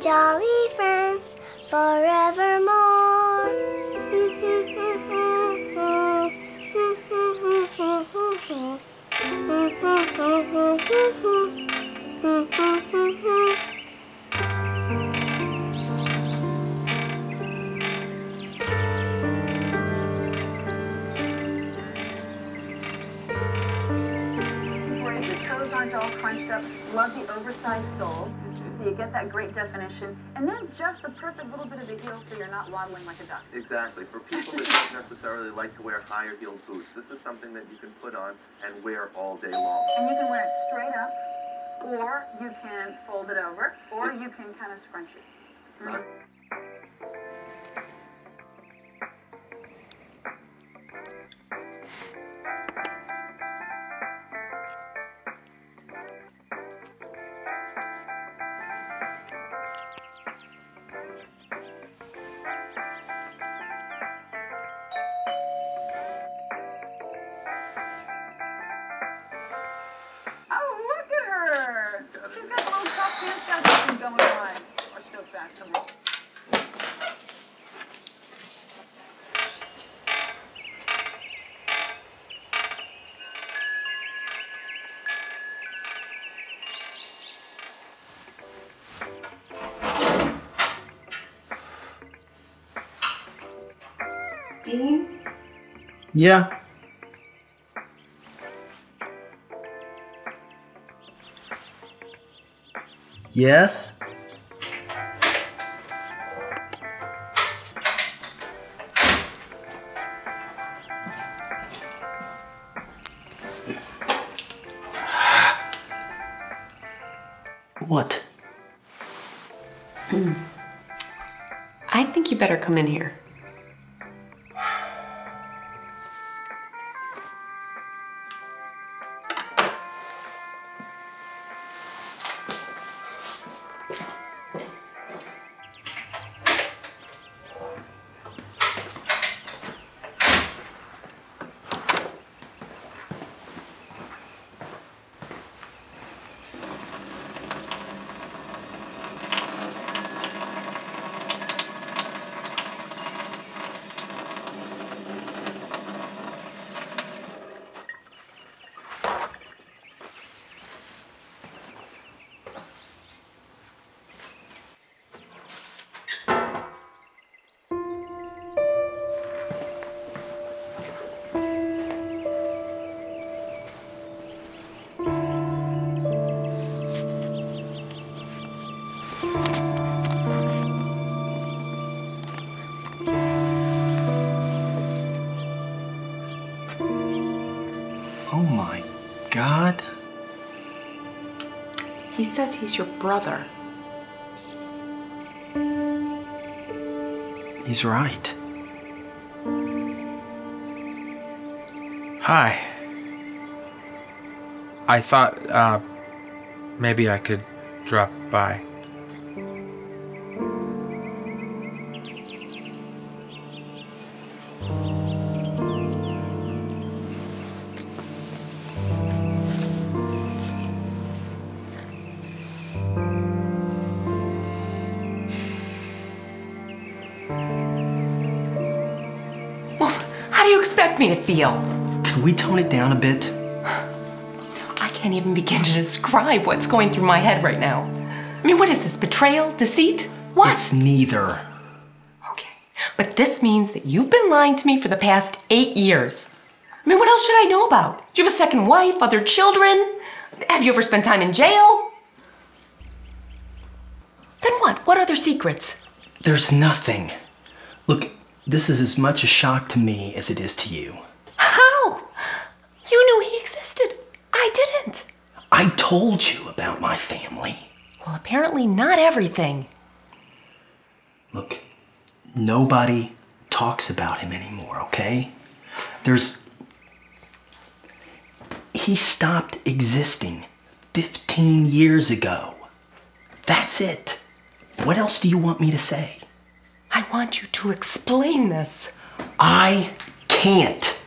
jolly friends forevermore. Toes. Love the oversized sole. Get that great definition. And then just the perfect little bit of a heel so you're not waddling like a duck. Exactly. For people that don't necessarily like to wear higher heeled boots, this is something that you can put on and wear all day long. And you can wear it straight up, or you can fold it over, or It's- you can kind of scrunch it. Yeah. Yes? What? I think you better come in here. Says he's your brother. He's right. Hi. I thought, uh, maybe I could drop by. To feel? Can we tone it down a bit? I can't even begin to describe what's going through my head right now. I mean, what is this? Betrayal? Deceit? What? It's neither. Okay. But this means that you've been lying to me for the past eight years. I mean, what else should I know about? Do you have a second wife, other children? Have you ever spent time in jail? Then what? What other secrets? There's nothing. Look, this is as much a shock to me as it is to you. How? You knew he existed. I didn't. I told you about my family. Well, apparently not everything. Look, nobody talks about him anymore, okay? There's. He stopped existing 15 years ago. That's it. What else do you want me to say? I want you to explain this. I can't.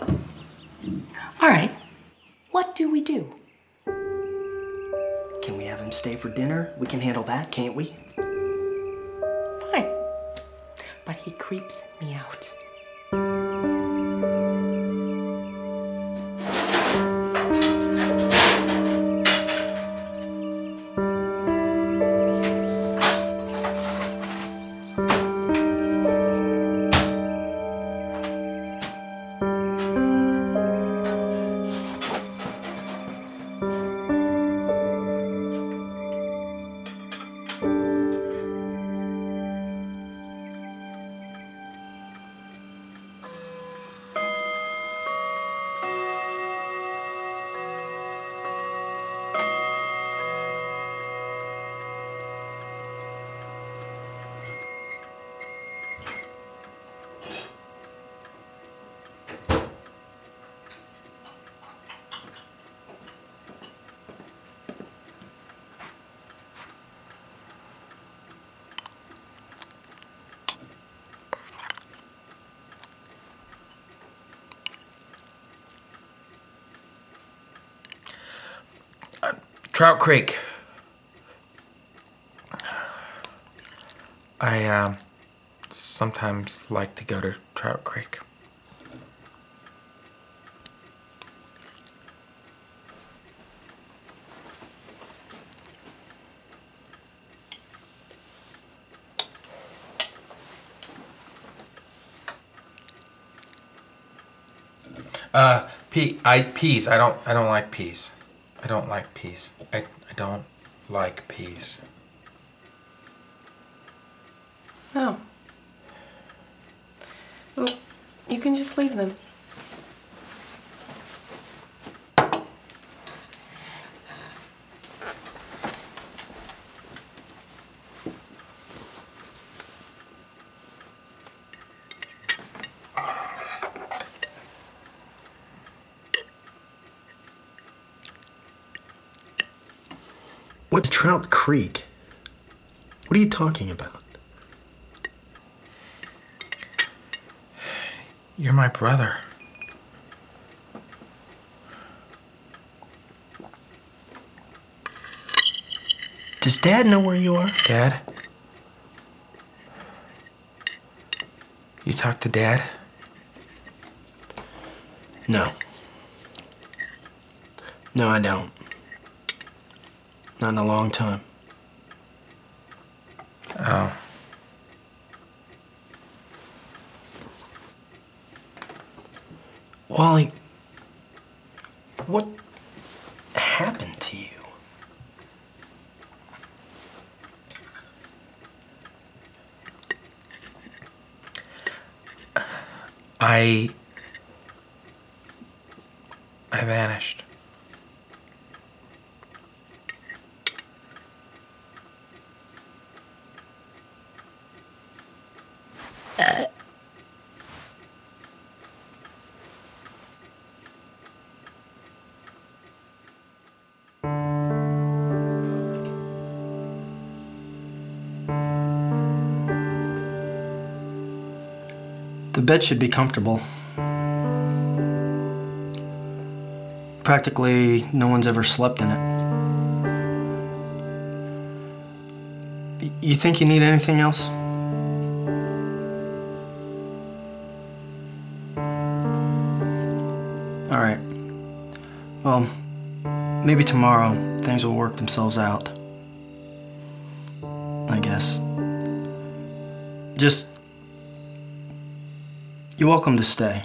All right. What do we do? Can we have him stay for dinner? We can handle that, can't we? Fine. But he creeps me out. Trout Creek. I um, sometimes like to go to Trout Creek. Uh, pea, I peas. I don't. I don't like peas. I don't like peas. I, I don't like peas. Oh. Well, you can just leave them. What's Trout Creek? What are you talking about? You're my brother. Does Dad know where you are? Dad? You talk to Dad? No. No, I don't. Not in a long time. Oh. Wally, what happened to you? I. I vanished. The bed should be comfortable. Practically no one's ever slept in it. You think you need anything else? All right. Well, maybe tomorrow things will work themselves out. I guess. Just you're welcome to stay.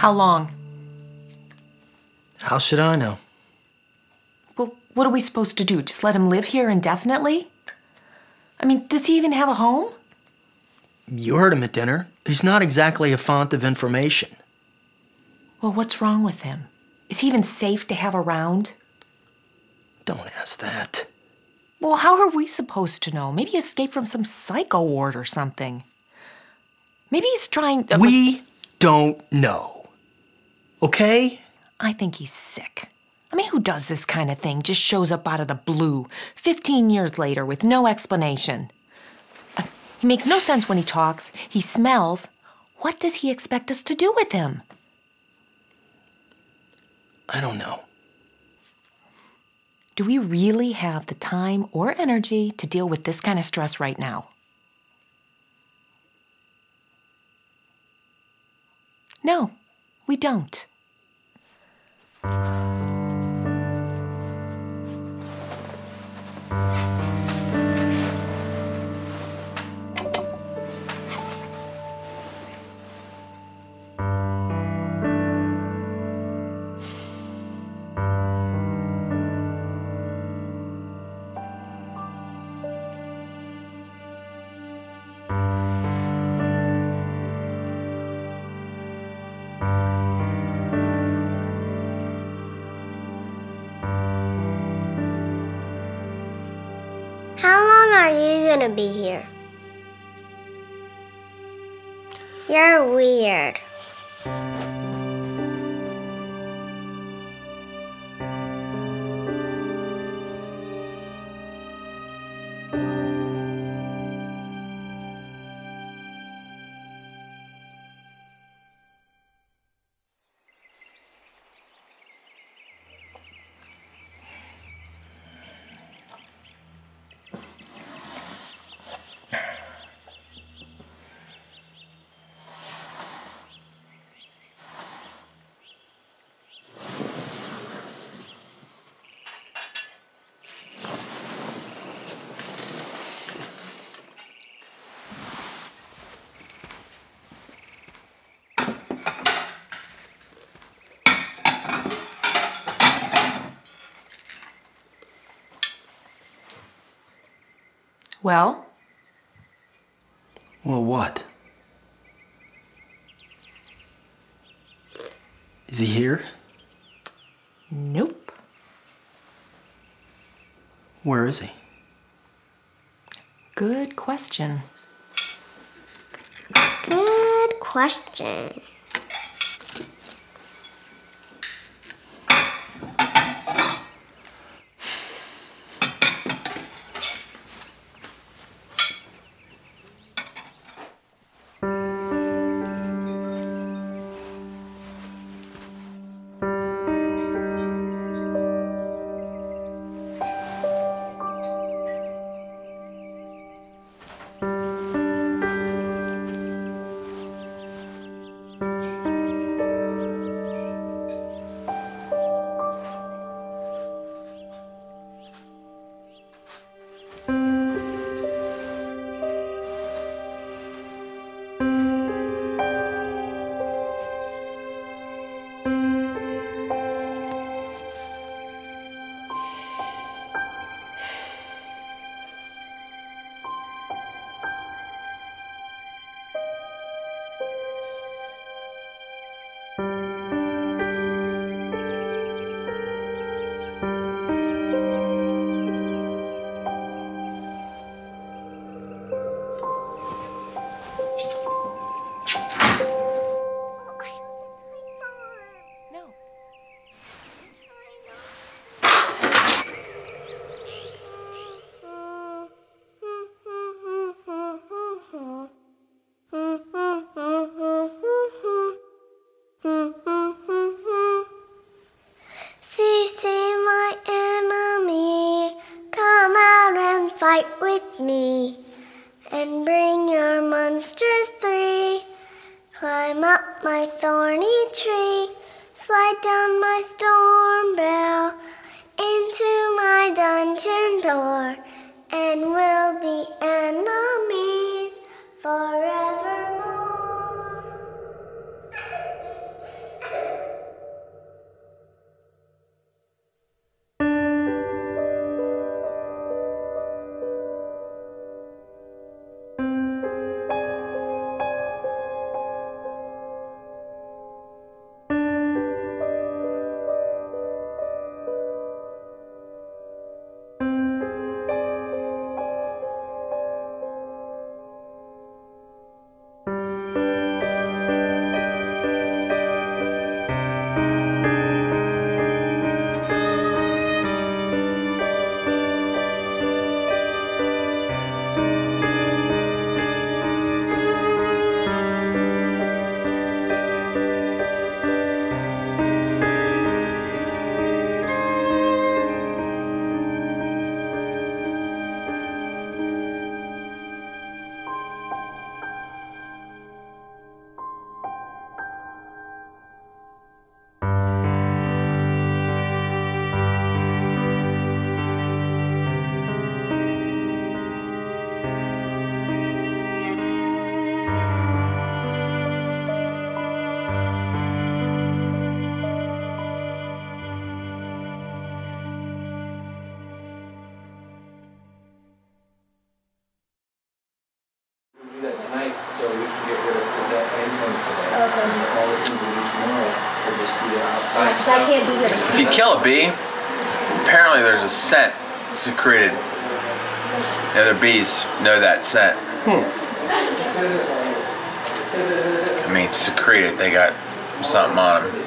How long? How should I know? Well, what are we supposed to do? Just let him live here indefinitely? I mean, does he even have a home? You heard him at dinner. He's not exactly a font of information. Well, what's wrong with him? Is he even safe to have around? Don't ask that. Well, how are we supposed to know? Maybe he escaped from some psycho ward or something. Maybe he's trying. uh, We don't know. Okay? I think he's sick. I mean, who does this kind of thing? Just shows up out of the blue 15 years later with no explanation. Uh, He makes no sense when he talks. He smells. What does he expect us to do with him? I don't know. Do we really have the time or energy to deal with this kind of stress right now? No, we don't. Gonna be here? You're weird. Well, Well, what? Is he here? nope. Where is he? Good question. Good question. Down my storm bell, into my dungeon door, and we'll be enemies get rid of because that ozone Okay. all the single leaf tomorrow will just be the outside Because I stuff. can't be here. If you kill a bee, apparently there's a scent secreted. The other bees know that scent. Hmm. I mean, secreted. They got something on them.